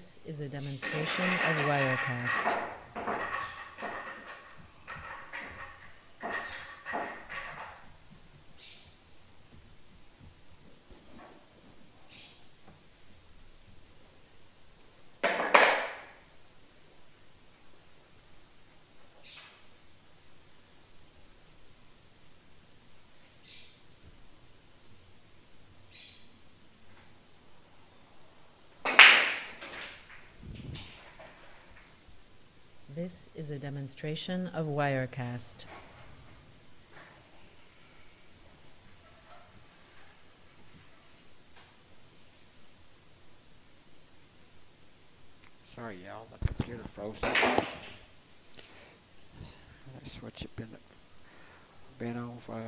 This is a demonstration of Wirecast. This is a demonstration of Wirecast. Sorry, y'all, the computer froze up. S- That's what you've been been over.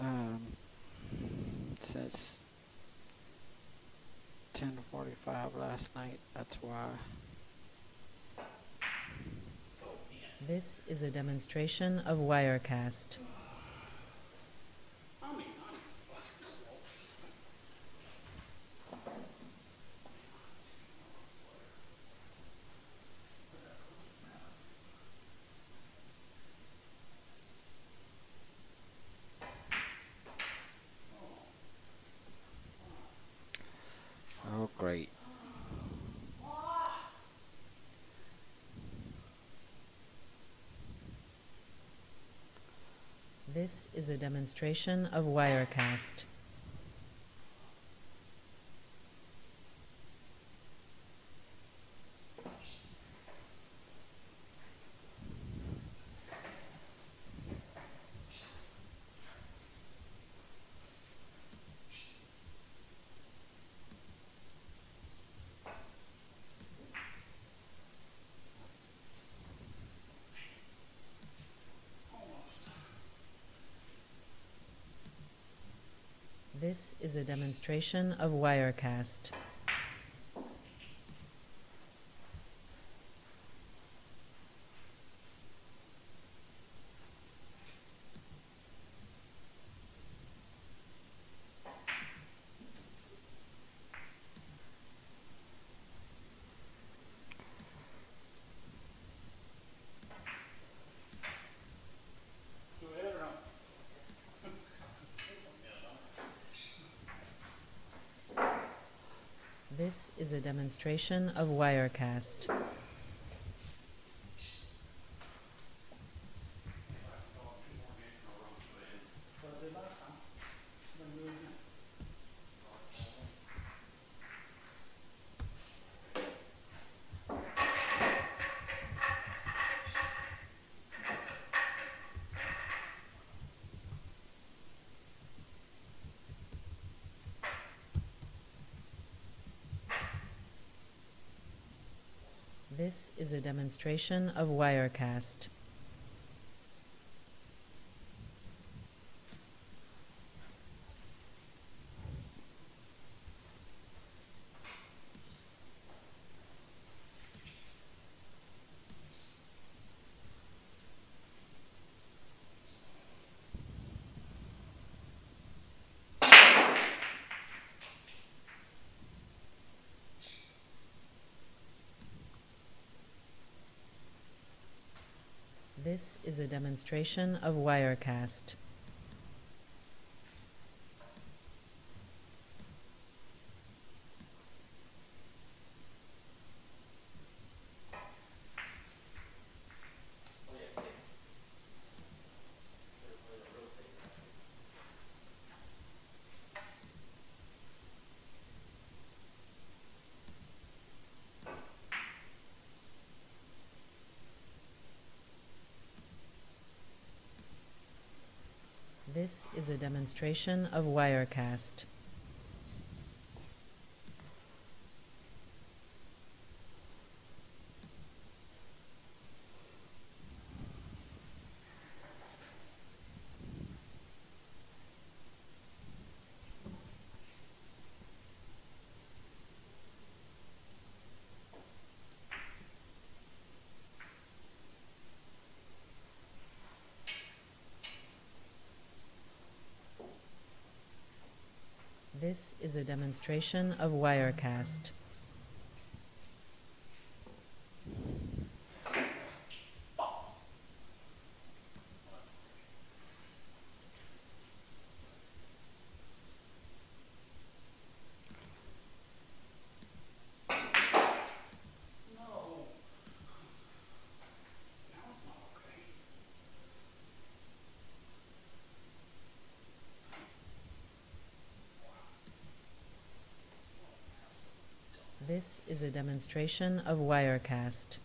Um, since ten forty-five last night. That's why. This is a demonstration of Wirecast. Is a demonstration of Wirecast. This is a demonstration of Wirecast. This is a demonstration of Wirecast. This is a demonstration of Wirecast. This is a demonstration of Wirecast. This is a demonstration of Wirecast. This is a demonstration of Wirecast. This is a demonstration of Wirecast.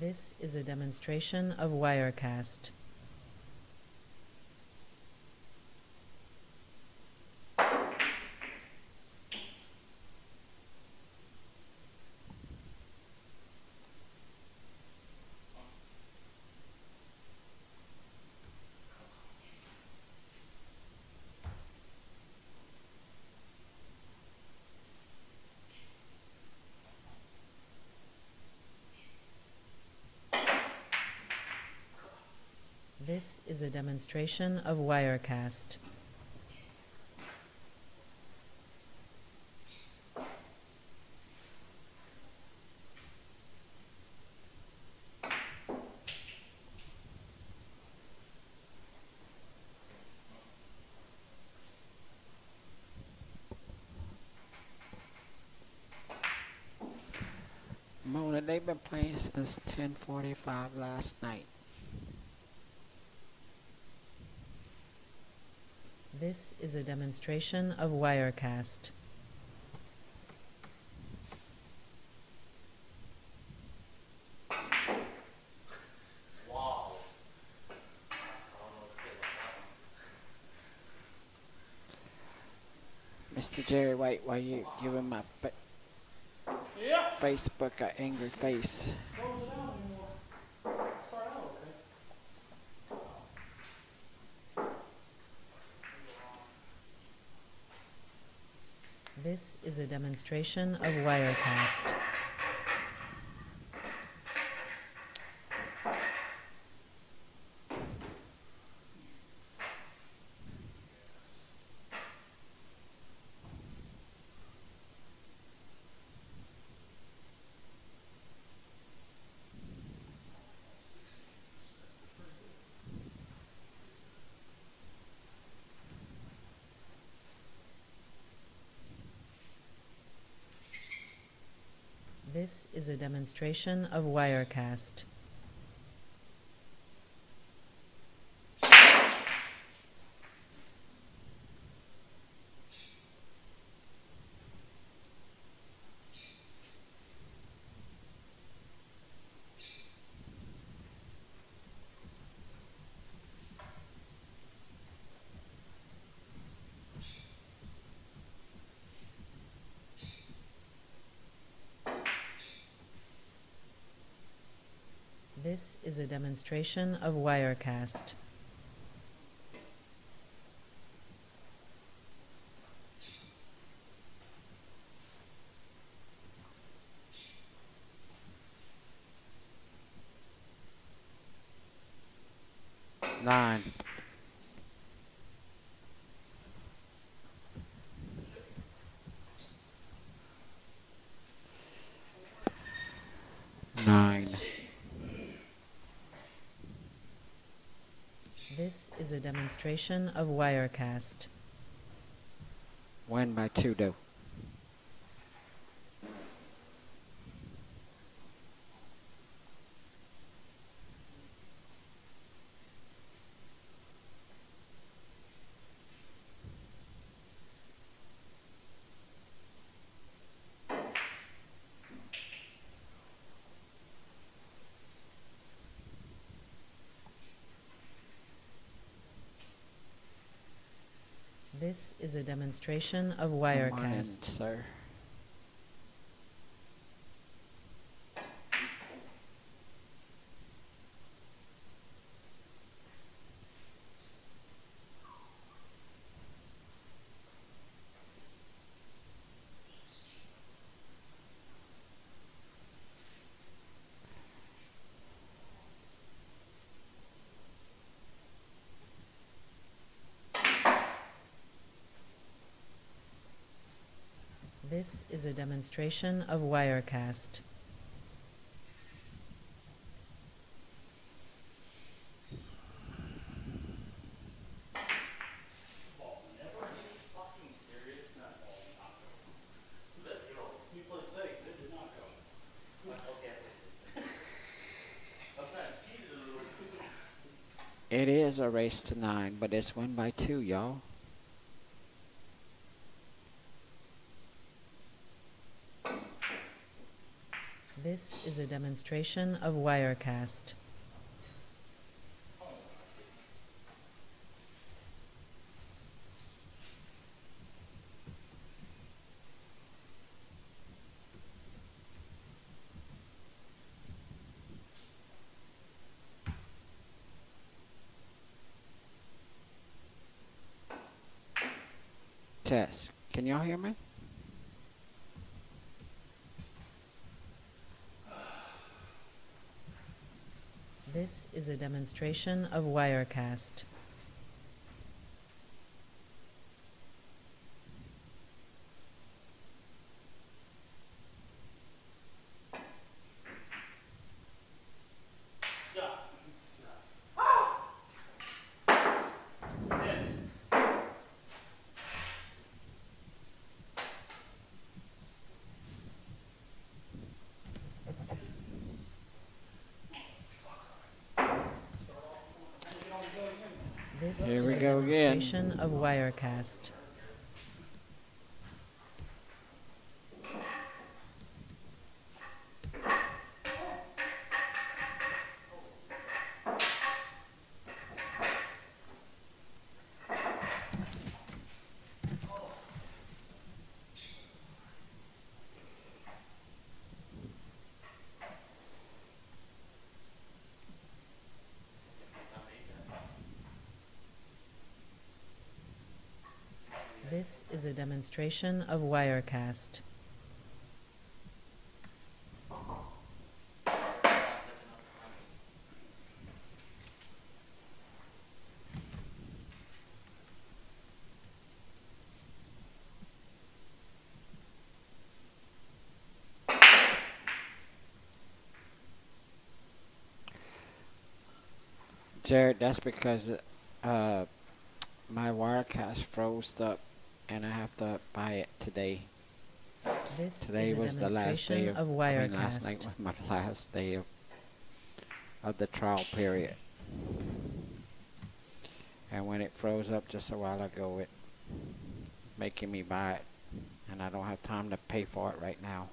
This is a demonstration of Wirecast. This is a demonstration of Wirecast. Mona, they've been playing since 10:45 last night. This is a demonstration of Wirecast. Mr. Jerry White, why you giving my fa- Yeah, Facebook an angry face? close it out anymore. Start out, okay? This is a demonstration of Wirecast. This is a demonstration of Wirecast. This is a demonstration of Wirecast. Nine. Nine. This is a demonstration of Wirecast. One by two, though. This is a demonstration of Good morning, Wirecast. sir. This is a demonstration of Wirecast. It is a race to nine, but it's one by two, y'all. This is a demonstration of Wirecast. Test. Can y'all hear me? This is a demonstration of Wirecast. Yes. This Here is we a demonstration of Wirecast. This is a demonstration of Wirecast. Jared, that's because uh, my Wirecast froze up and I have to buy it today. This Today was the last day of, of I mean, last night was my last day of, of the trial period. And when it froze up just a while ago, it making me buy it, and I don't have time to pay for it right now.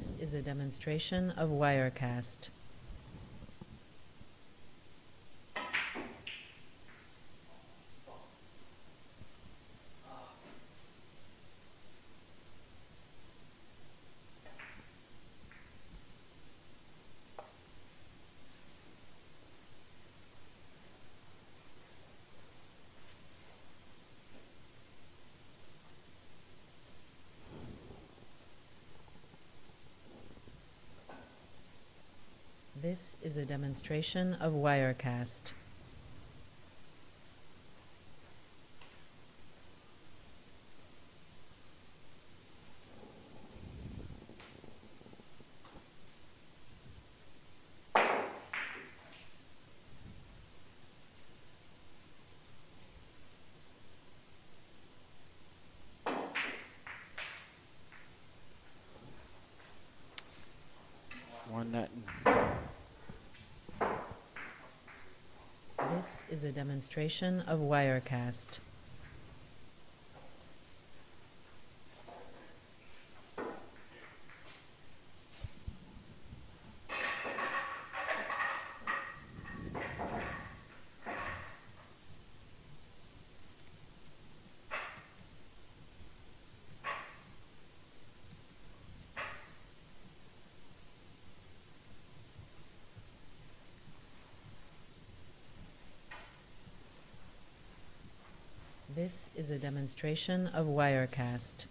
This is a demonstration of Wirecast. This is a demonstration of Wirecast. One nothing. This is a demonstration of Wirecast. This is a demonstration of Wirecast.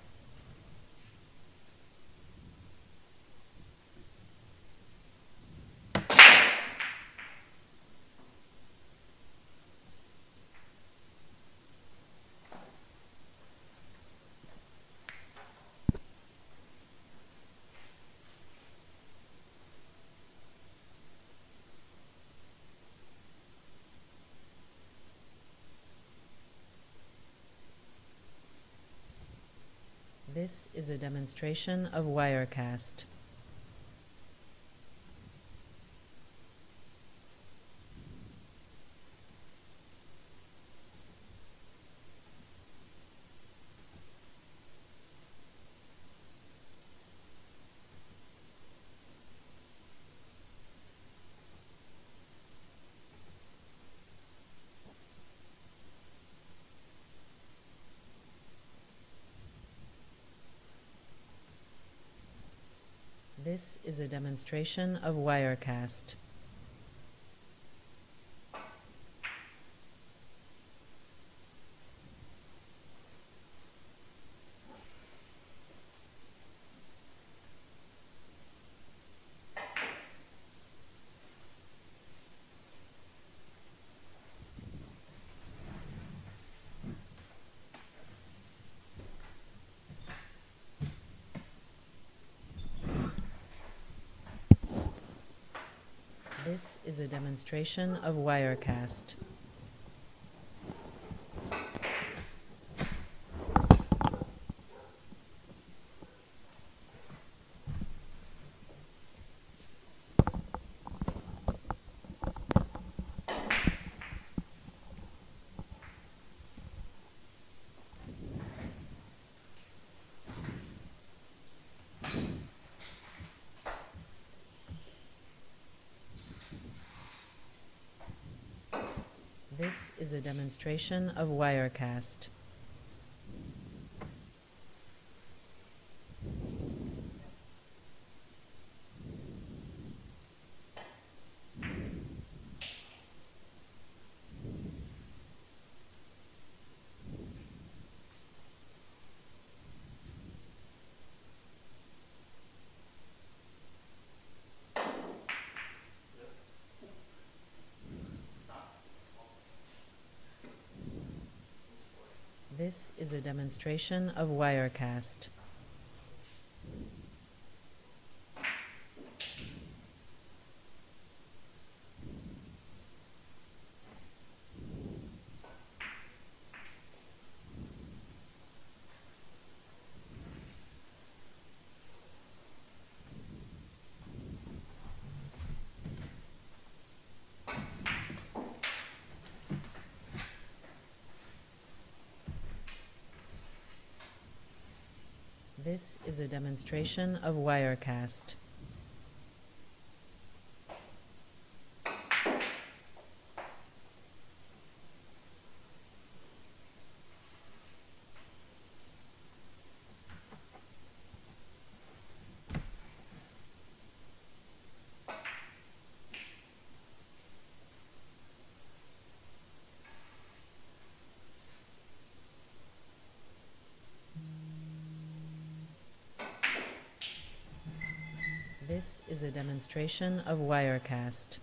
This is a demonstration of Wirecast. This is a demonstration of Wirecast. This is a demonstration of Wirecast. This is a demonstration of Wirecast. This is a demonstration of Wirecast. This is a demonstration of Wirecast. This is a demonstration of Wirecast.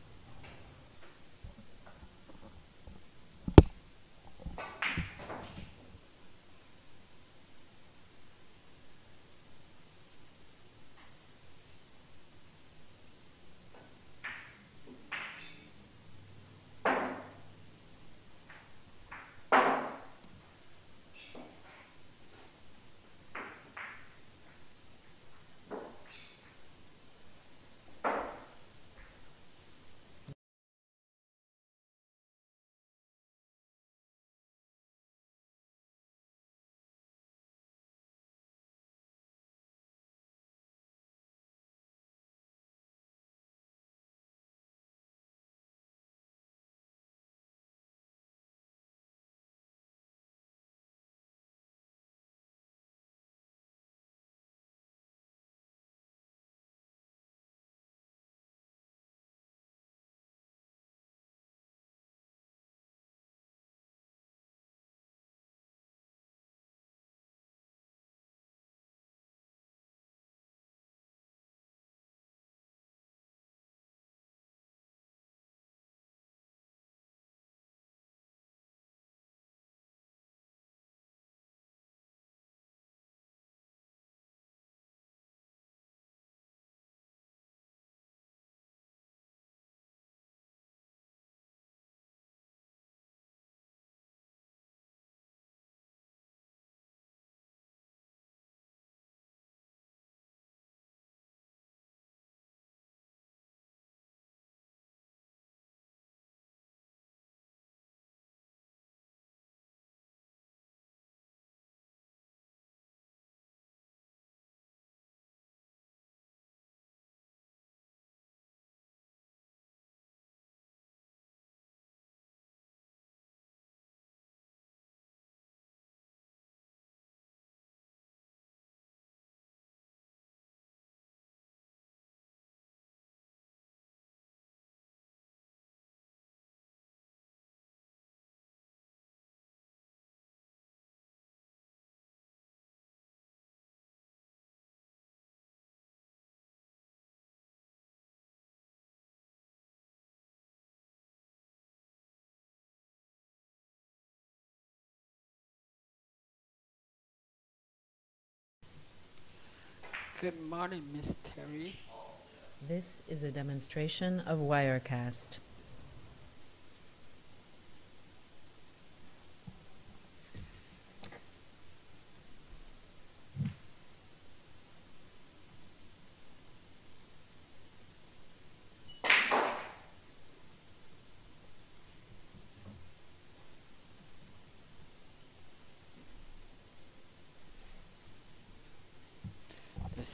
Good morning, Miss Terry. This is a demonstration of Wirecast.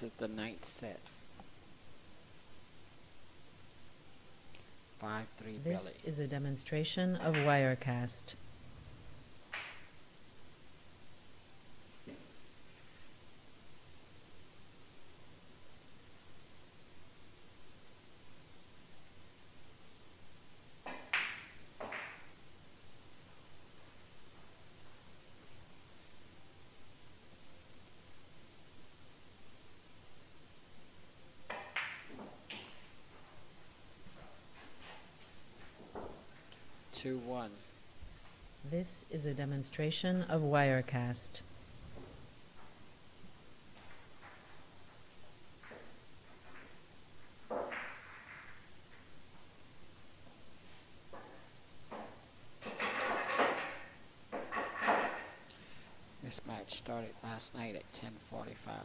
Is the ninth set. Five three This belly. is a demonstration of Wirecast. Two one. This is a demonstration of Wirecast. This match started last night at ten forty five.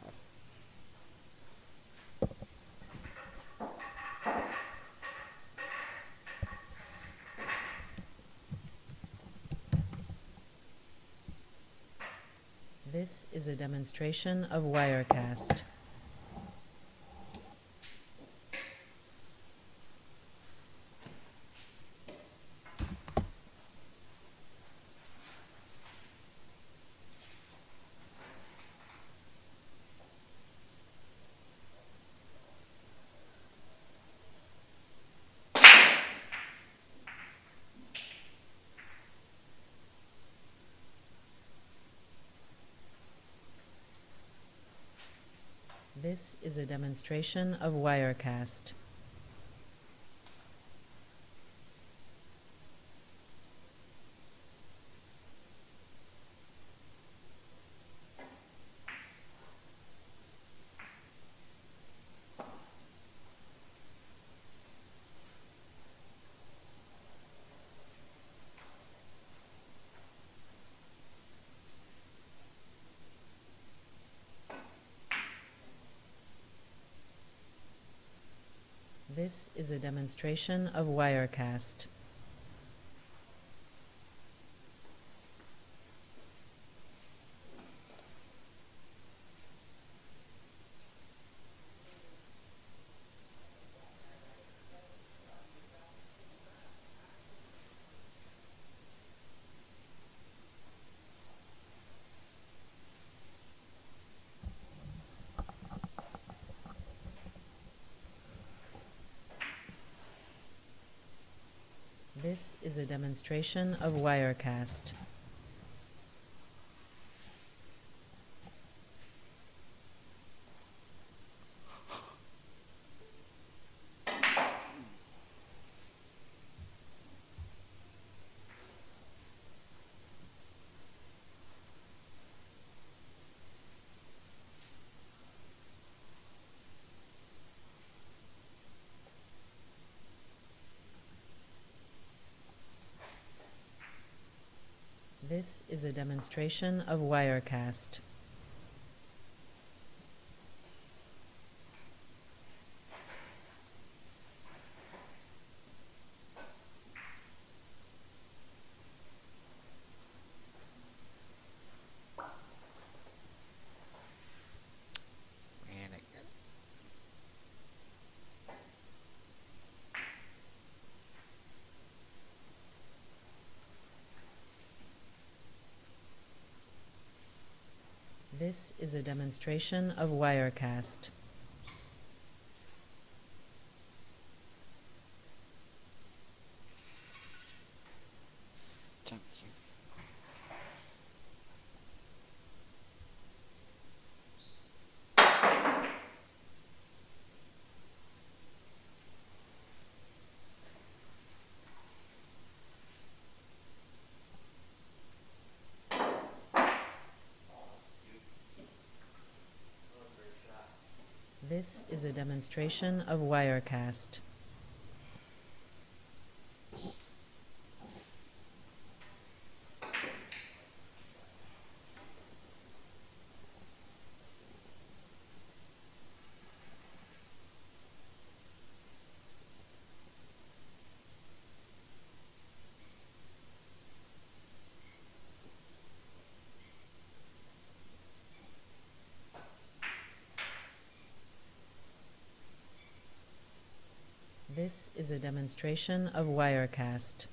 This is a demonstration of Wirecast. This is a demonstration of Wirecast. This is a demonstration of Wirecast. This a demonstration of Wirecast. This is a demonstration of Wirecast. Man, it, This is a demonstration of Wirecast. This is a demonstration of Wirecast. This is a demonstration of Wirecast.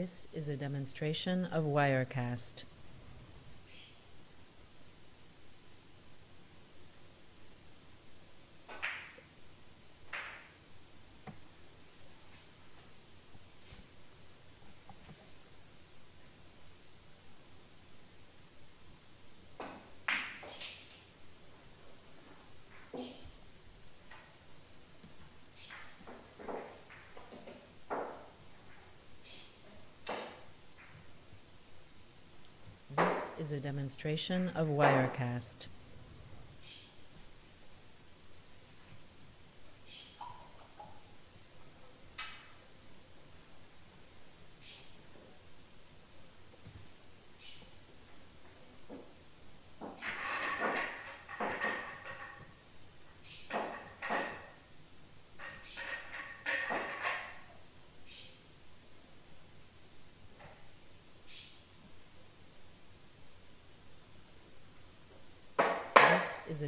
This is a demonstration of Wirecast. This is a demonstration of Wirecast.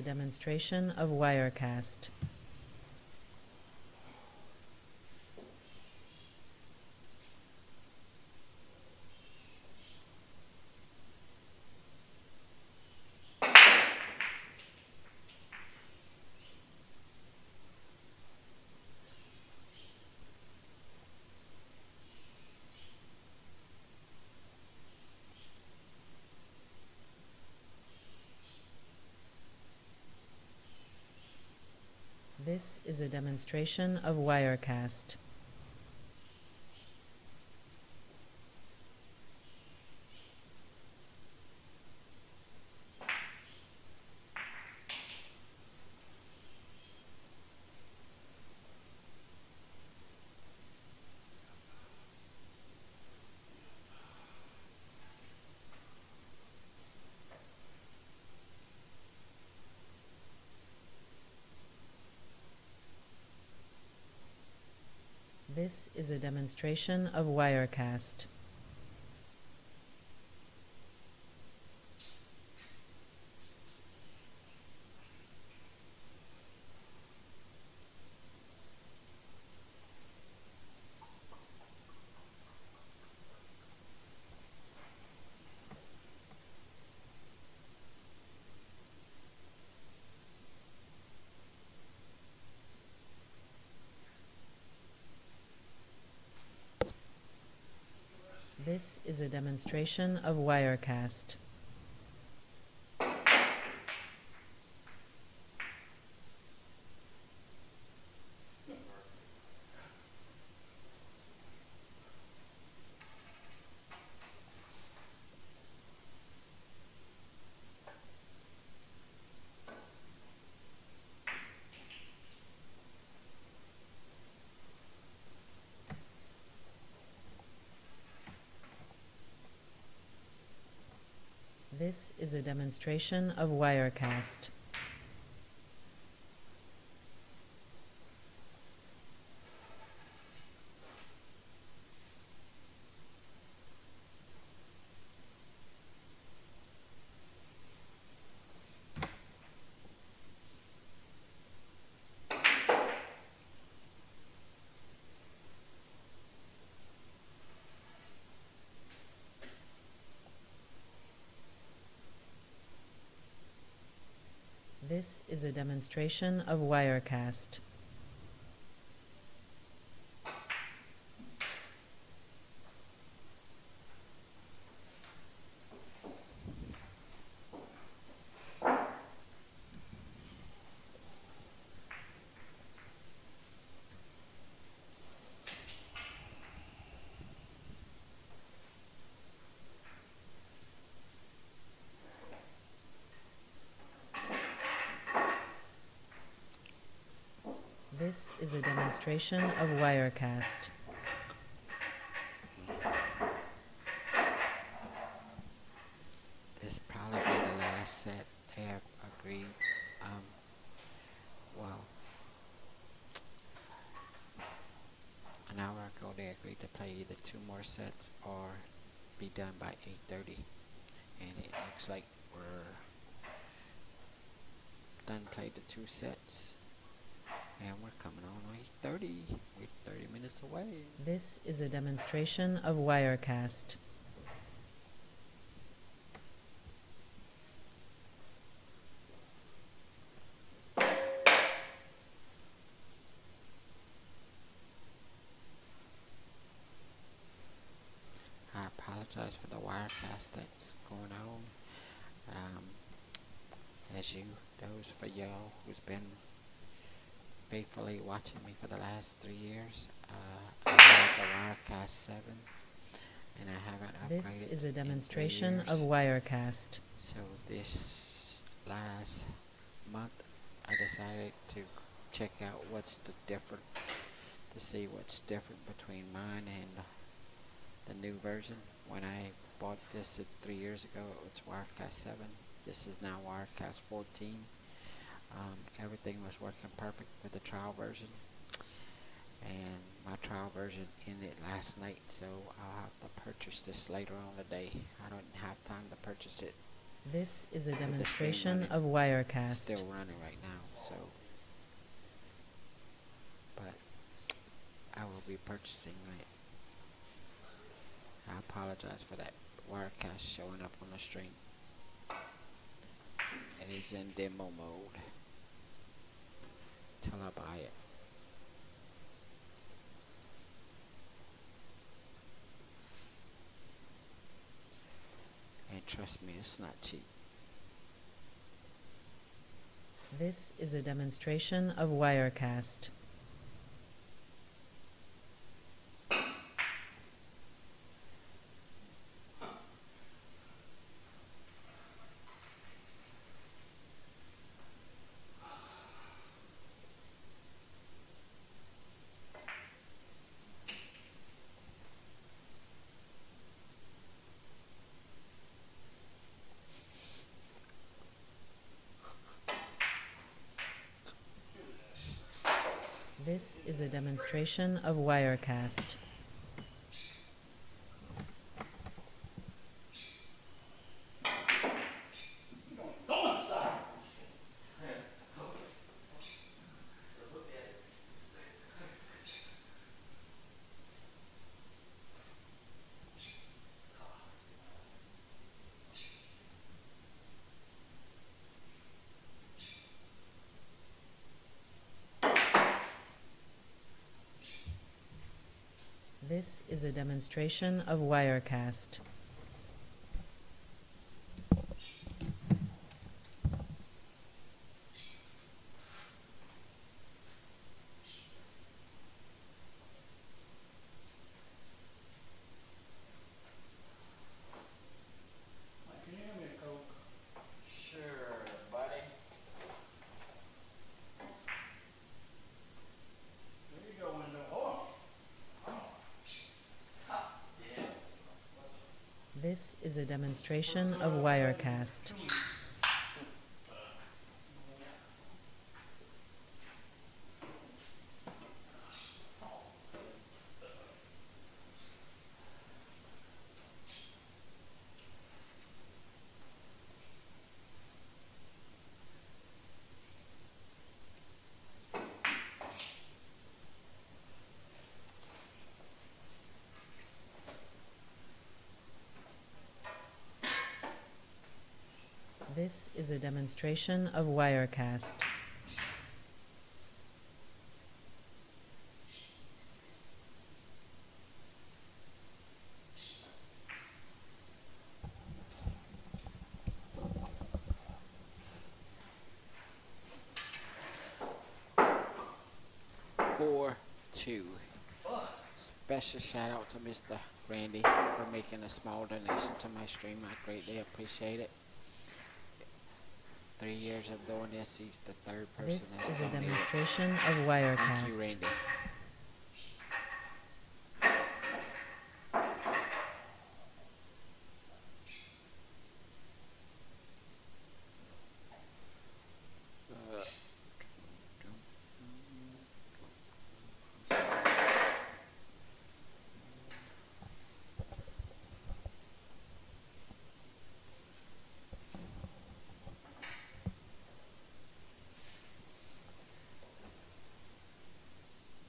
demonstration of Wirecast. This is a demonstration of Wirecast. This is a demonstration of Wirecast. This is a demonstration of Wirecast. This is a demonstration of Wirecast. This is a demonstration of Wirecast. This is a of Wirecast. This probably be the last set they have agreed. Um, well, an hour ago they agreed to play either two more sets or be done by 8:30, and it looks like we're done played the two sets, and we're coming on 8:30. We're 30 minutes away. This is a demonstration of Wirecast. I apologize for the wirecast that's going on. Um, as you, those for y'all who's been faithfully watching me for the last three years, uh, I the Wirecast 7, and I haven't upgraded This is a demonstration of Wirecast. So this last month, I decided to check out what's the different, to see what's different between mine and the new version. When I bought this three years ago, it was Wirecast 7. This is now Wirecast 14. Um, everything was working perfect with the trial version. And my trial version ended last night, so I'll have to purchase this later on today. I don't have time to purchase it This is a With the stream demonstration of Wirecast. still running right now, so. But I will be purchasing it. I apologize for that Wirecast showing up on the stream. It is in demo mode. Till I buy it. And trust me, it's not cheap. This is a demonstration of Wirecast. This is a demonstration of Wirecast. This is a demonstration of Wirecast. Mike, can you hand me a Coke? Sure, buddy. There you go, window. Oh, This is a demonstration of Wirecast. This is a demonstration of Wirecast. Four, two. Special shout out to Mr. Randy for making a small donation to my stream. I greatly appreciate it. Three years of doing this, he's the third person This is a demonstration of Wirecast. Randy. Uh,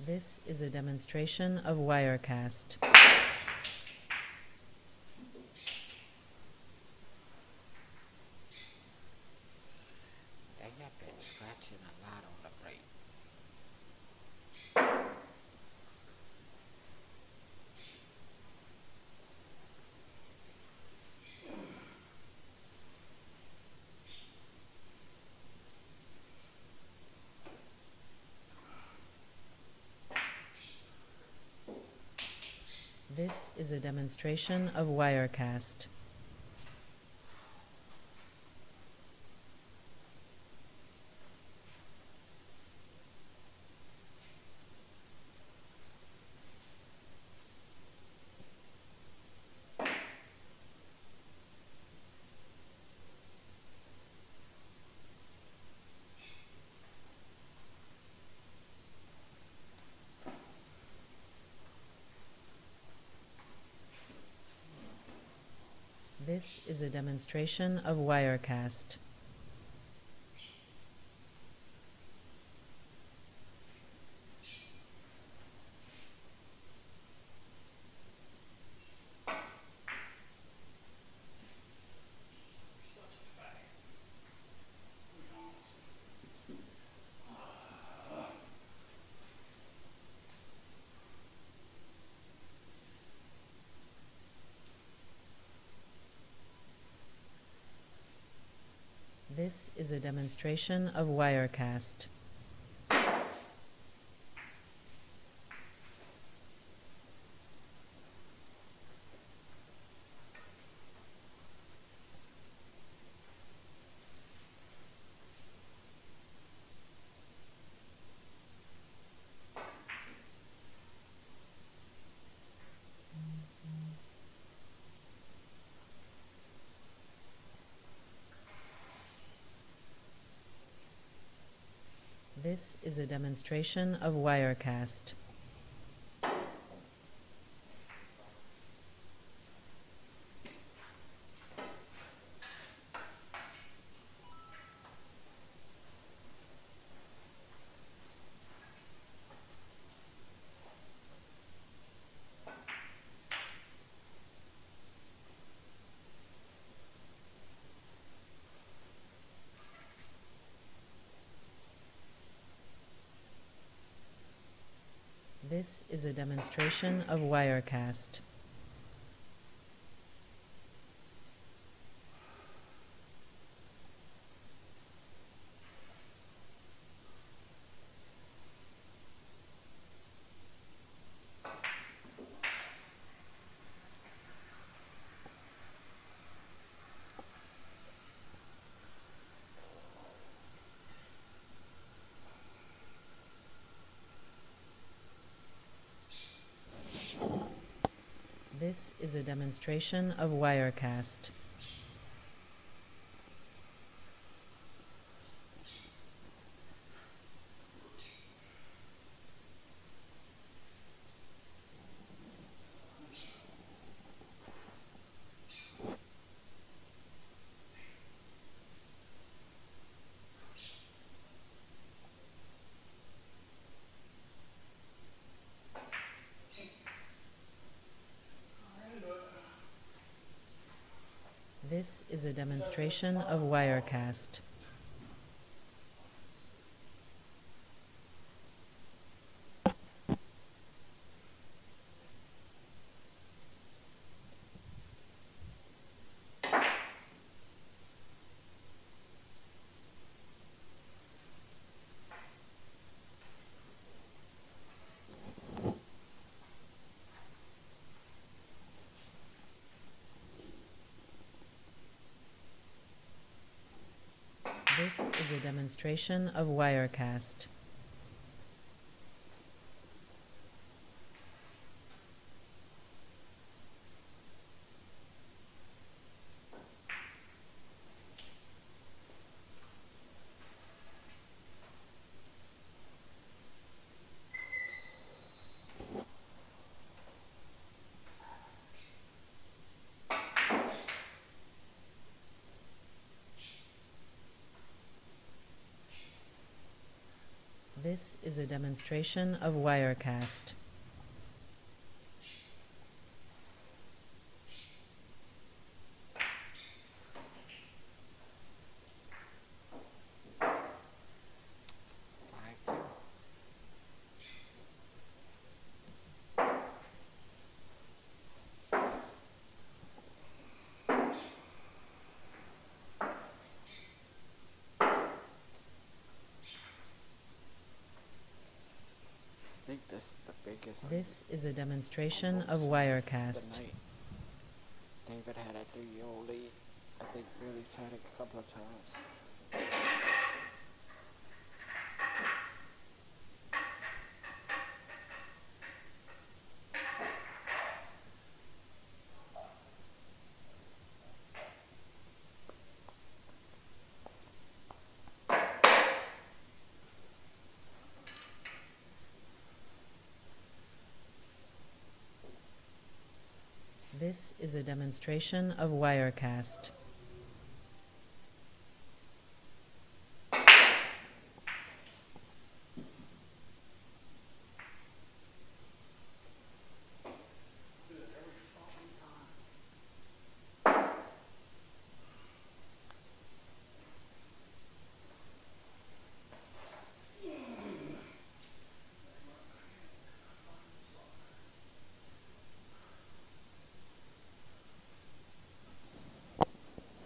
This is a demonstration of Wirecast. They have been scratching a lot on the break. This is a demonstration of Wirecast. This is a demonstration of Wirecast. This is a demonstration of Wirecast. This is a demonstration of Wirecast. This is a demonstration of Wirecast. This is a demonstration of Wirecast. Is a demonstration of Wirecast. This is a demonstration of Wirecast. This is a demonstration of Wirecast. Five two. I think this is the biggest. This is a demonstration of Wirecast. David had a three-year-old. I think Billy's had it a couple of times. This is a demonstration of Wirecast.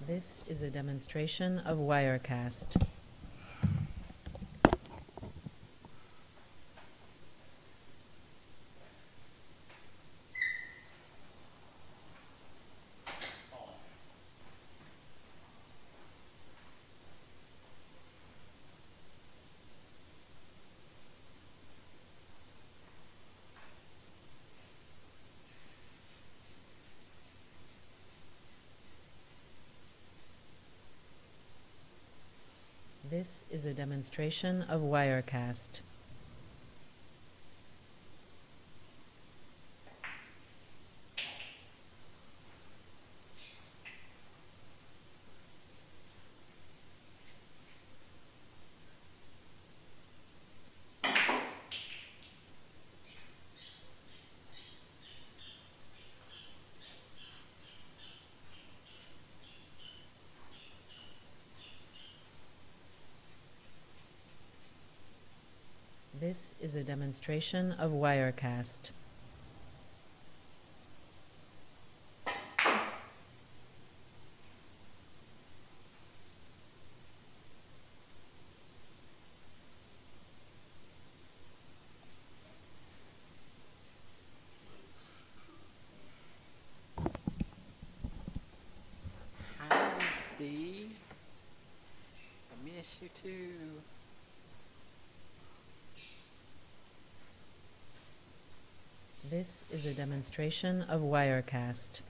This is a demonstration of Wirecast. This is a demonstration of Wirecast. This a demonstration of Wirecast. Hi, Steve. I miss you too. This is a demonstration of Wirecast.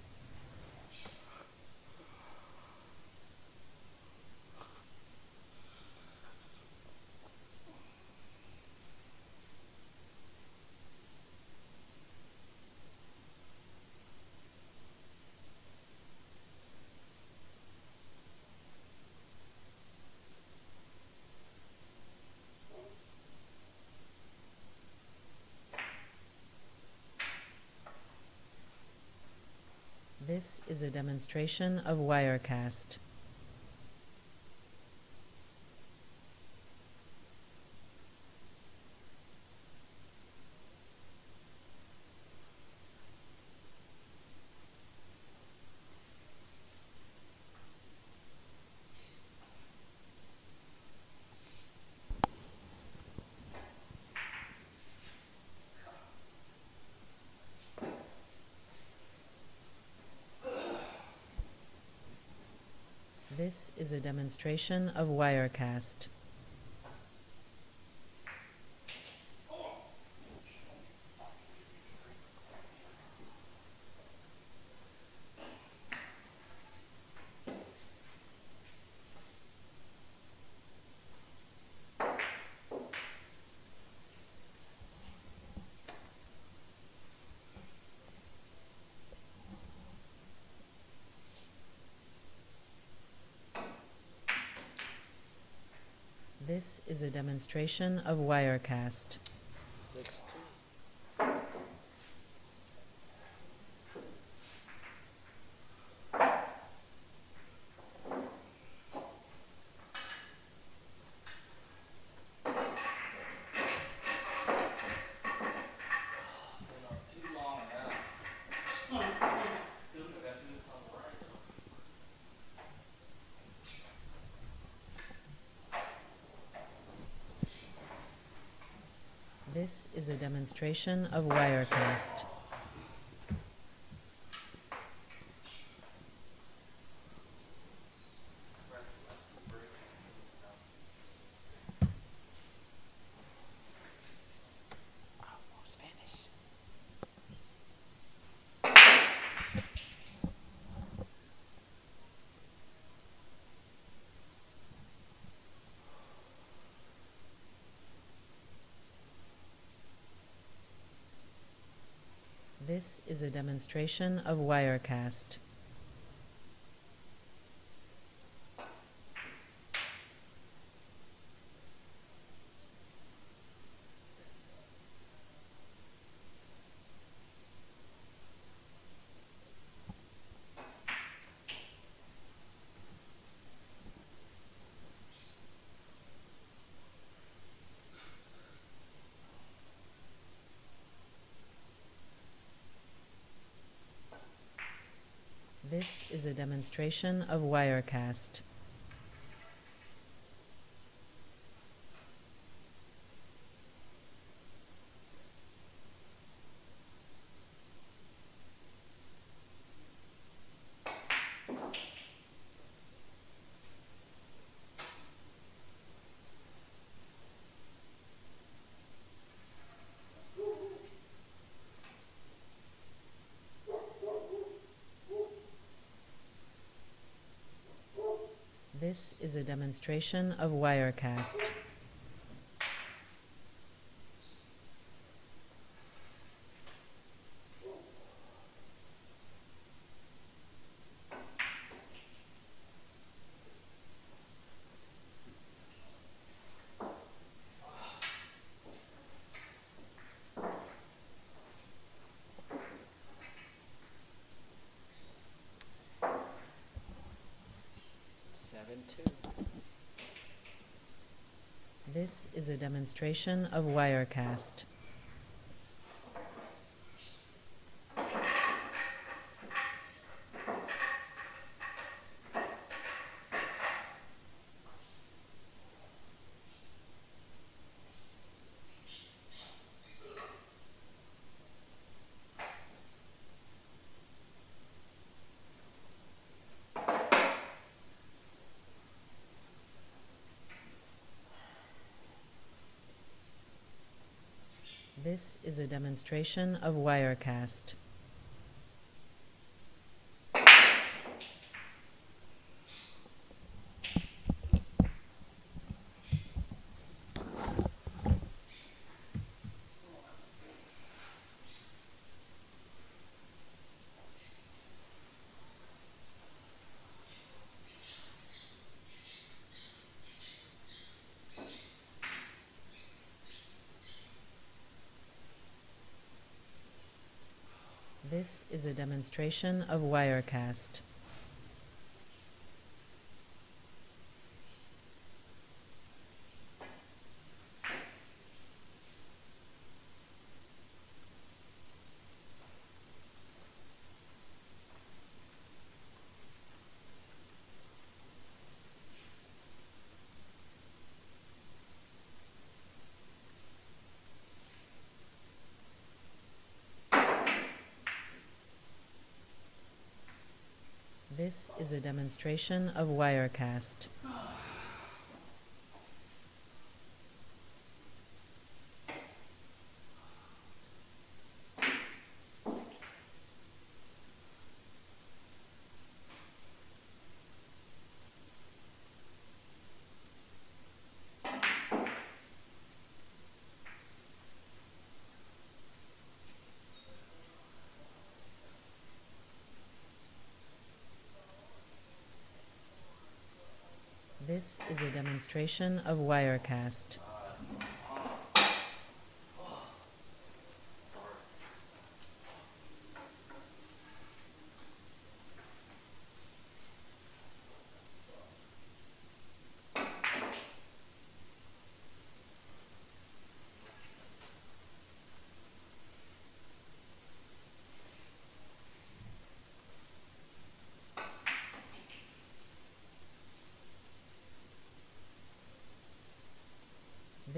Is a demonstration of Wirecast. This is a demonstration of Wirecast. This is a demonstration of Wirecast. 16. Is a demonstration of Wirecast. Almost finished. This is a demonstration of Wirecast. This is a demonstration of Wirecast. This is a demonstration of Wirecast. Seven two. A demonstration of Wirecast. This is a demonstration of Wirecast. This is a demonstration of Wirecast. This is a demonstration of Wirecast. This is a demonstration of Wirecast.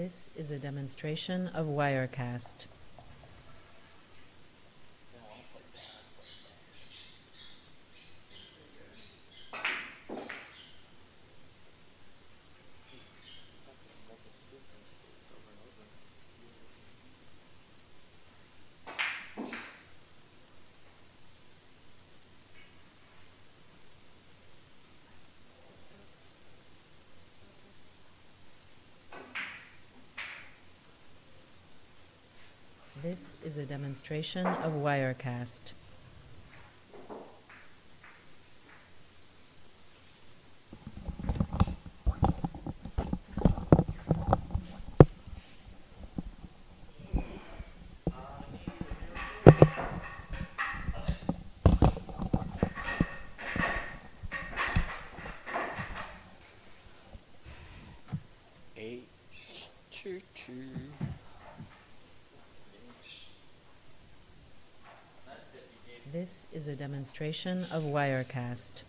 This is a demonstration of Wirecast. This is a demonstration of Wirecast. Eight, two, two. This is a demonstration of Wirecast.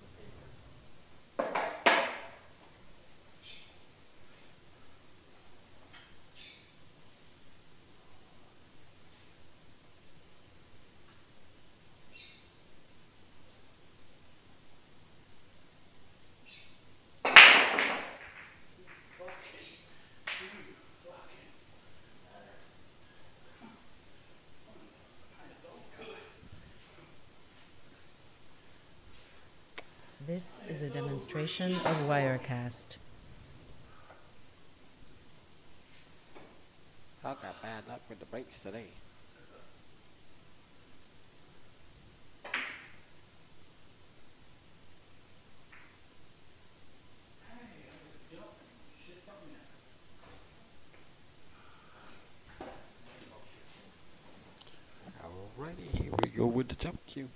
This is a demonstration of Wirecast. I got bad luck with the breaks today. Alrighty, here we go with the jump cue.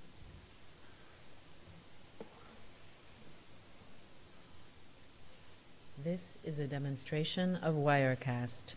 This is a demonstration of Wirecast.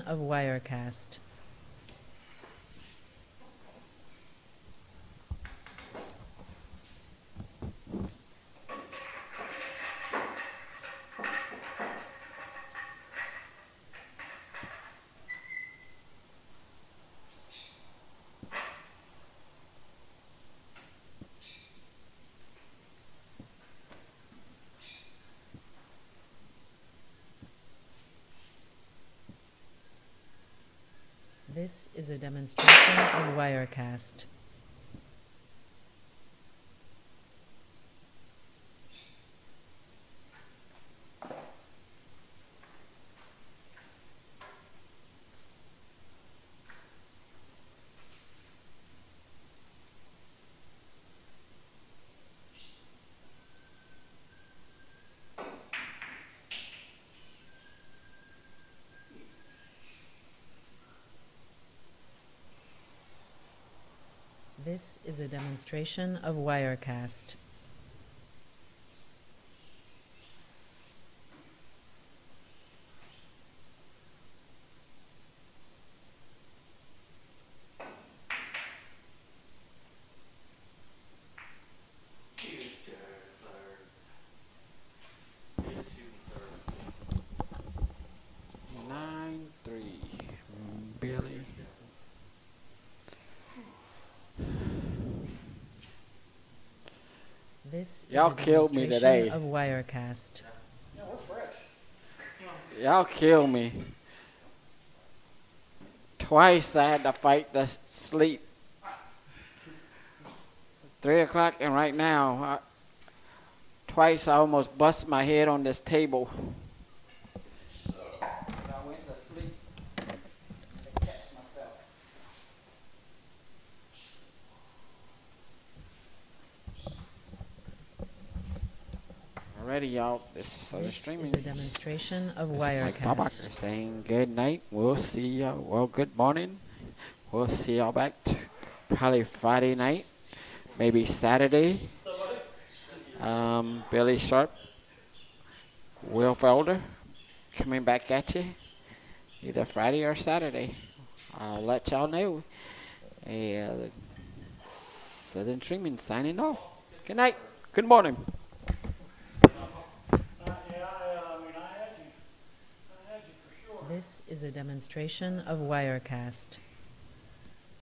Of Wirecast. Is a demonstration of Wirecast. This is a demonstration of Wirecast. Nine three. Mm, Billy. This is Y'all killed me today. of Wirecast. Yeah, we're fresh. Y'all kill me. Twice I had to fight the sleep. Three o'clock, and right now, I, twice I almost bust my head on this table. I went to sleep to catch myself. Alrighty, y'all. This is Southern This Streaming. is a demonstration of This is Mike Babacker Wirecast. saying good night. We'll see y'all. Well, good morning. We'll see y'all back probably Friday night, maybe Saturday. Um, Billy Sharp, Will Felder, coming back at you either Friday or Saturday. I'll let y'all know. And Southern Streaming signing off. Good night. Good morning. Uh, yeah, I, uh, I mean, I had you, I had you for sure. This is a demonstration of Wirecast.